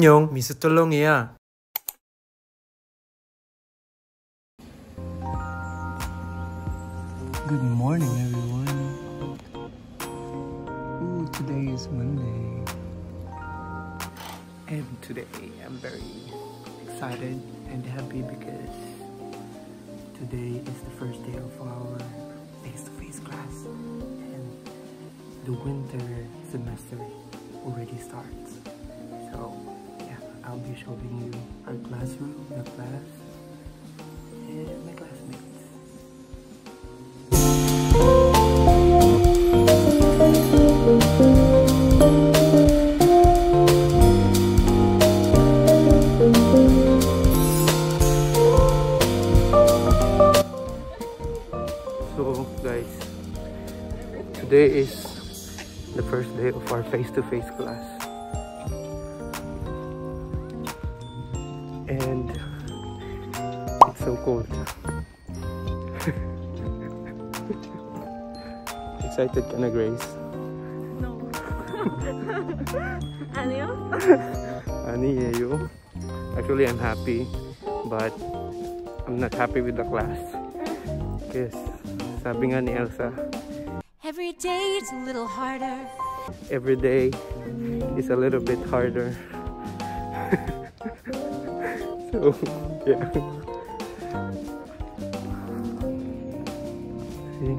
안녕, 미스터롱이야. Good morning, everyone. Ooh, today is Monday. And today I'm very excited and happy because today is the first day of our face-to-face class and the winter semester already starts. Be showing you our classroom, the class, and my classmates. So guys, today is the first day of our face-to-face class. Excited ka na, Grace? No. Aniyo? Aniyo. Eh, Actually, I'm happy, but I'm not happy with the class. Yes, sabi nga ni Elsa, Every day it's a little harder. Every day is a little bit harder. so, yeah. See?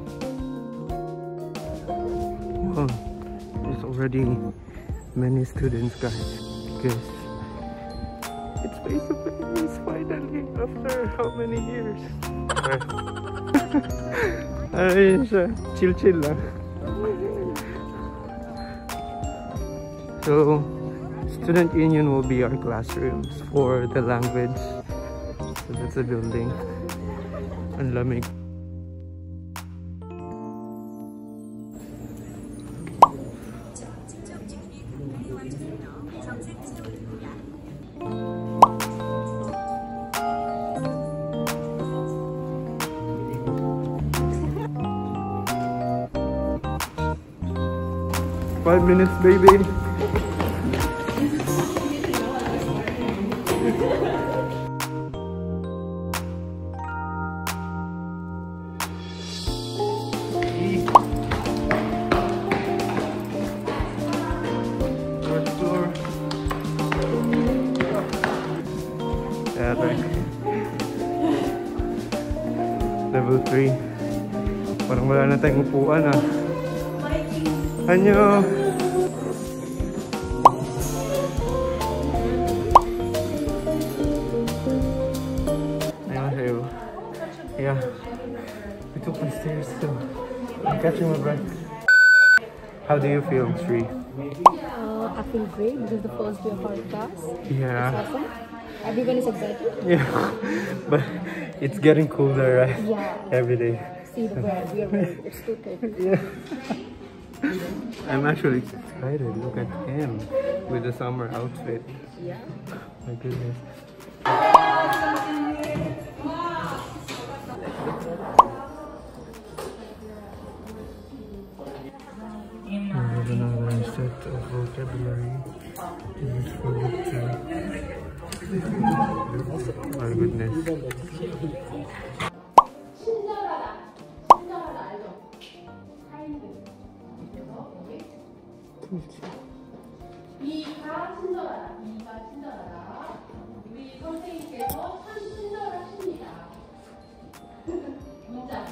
Wow, there's already many students, guys, because it's face finally after how many years? Ayun siya, chill-chill lang. So, student union will be our classrooms for the language. So that's a building. Ang lamig. Five minutes, baby. Level 3. Parang wala na tayong upuan ah. Anyo! I'm catching my breath. How do you feel, Sri? Uh, I feel great. This is the first day of our class. Yeah. It's Awesome. Everyone is excited. Yeah. but it's getting colder, right? Yeah. Every day. See the bread. We are ready. It's too thick. Yeah. I'm actually excited. Look at him with the summer outfit. Yeah. My goodness. Of vocabulary. Is for book two. My goodness. 이가 친절하다. 이가 친절하다. 우리 선생님께서 참 친절하십니다. 문자.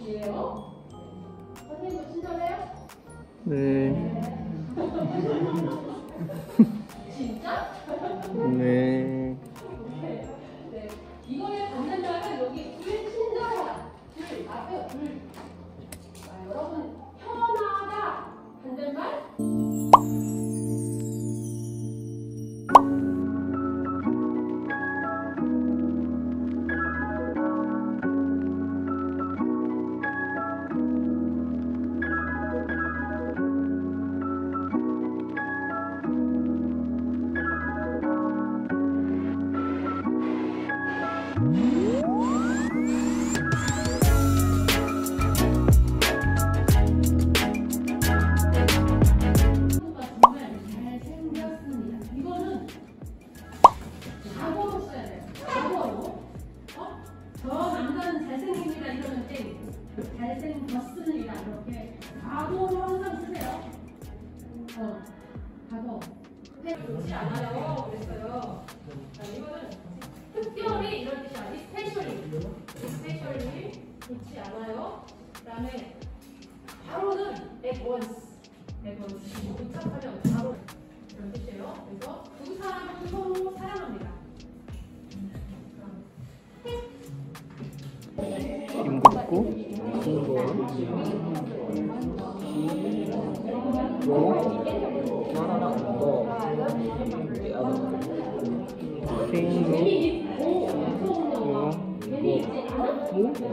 이에요? 선생님도 친절해요? 네. 진짜? 네. 잘생 졌습니다. 이렇게 가도로 항상 쓰세요. 어, 가도. 좋지 않아요. 그랬어요. 자, 이거는 특별히 이런 뜻이 아니 스페셜리. 스페셜리 좋지 않아요. 그 다음에 바로는 at once. at once. 도착하면 바로 이런 뜻이에요. 그래서 두 사람은 싱긋고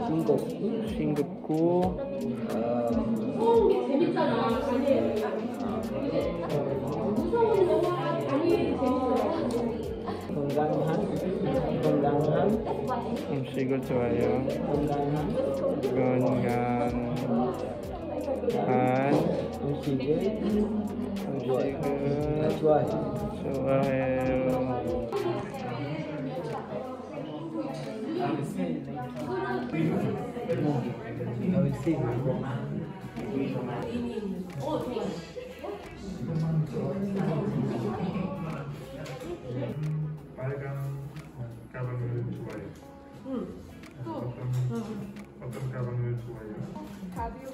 싱긋고 싱긋고 umsigot tayo gongan an Good, umsigot suwayo I will see. 어떤 가방을 좋아해요? 가비오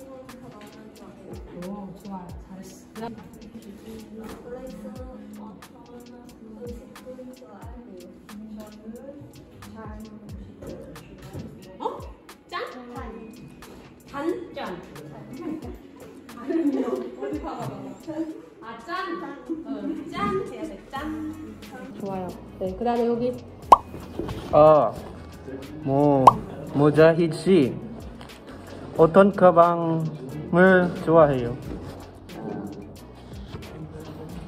좋아요. 잘했어. 어? 짠? 단. 단? 짠. 아니요. 어디 봐봐. 아, 짠. 짠. 짠 좋아요. 네, 그 다음에 여기. 아, 뭐, 모자히지. 어떤 가방을 좋아해요?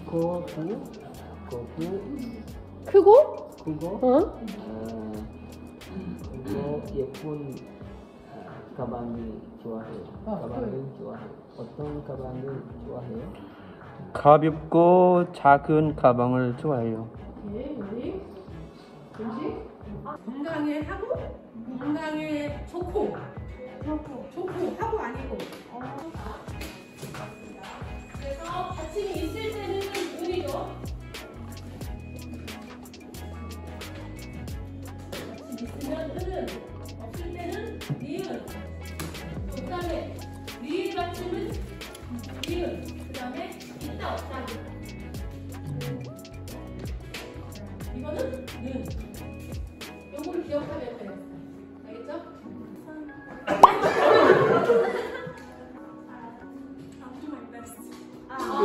고구 고구 크고? 그거 어? 그거 예쁜 가방이 좋아해요. 가방을 좋아해요. 어떤 가방을 좋아해요? 가볍고 작은 가방을 좋아해요. 예, 건강에 하고 건강에 좋고 좋고 좋고 하고 아니고. 그래서 받침이 있을 때는 은이죠? 받침 있으면 은은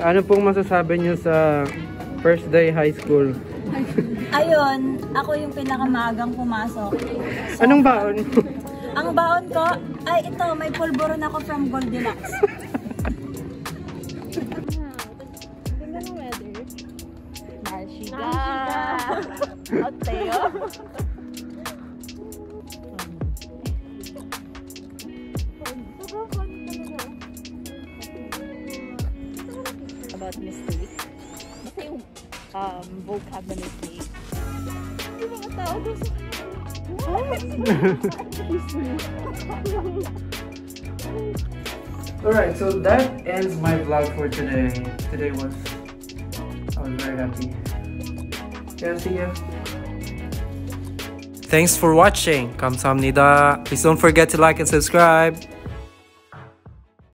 Ano pong masasabi niyo sa first day high school? Ayun, ako yung pinakamagang pumasok. Anong baon? Ang baon ko, ay ito, may pulburon ako from Goldilocks. Ganda ng weather. Narshiga! Oteo? um, vocab na mistake. Yung mga tao gusto Alright, so that ends my vlog for today. Today was, I was very happy. Yeah, see ya. Thanks for watching. 감사합니다. Please don't forget to like and subscribe.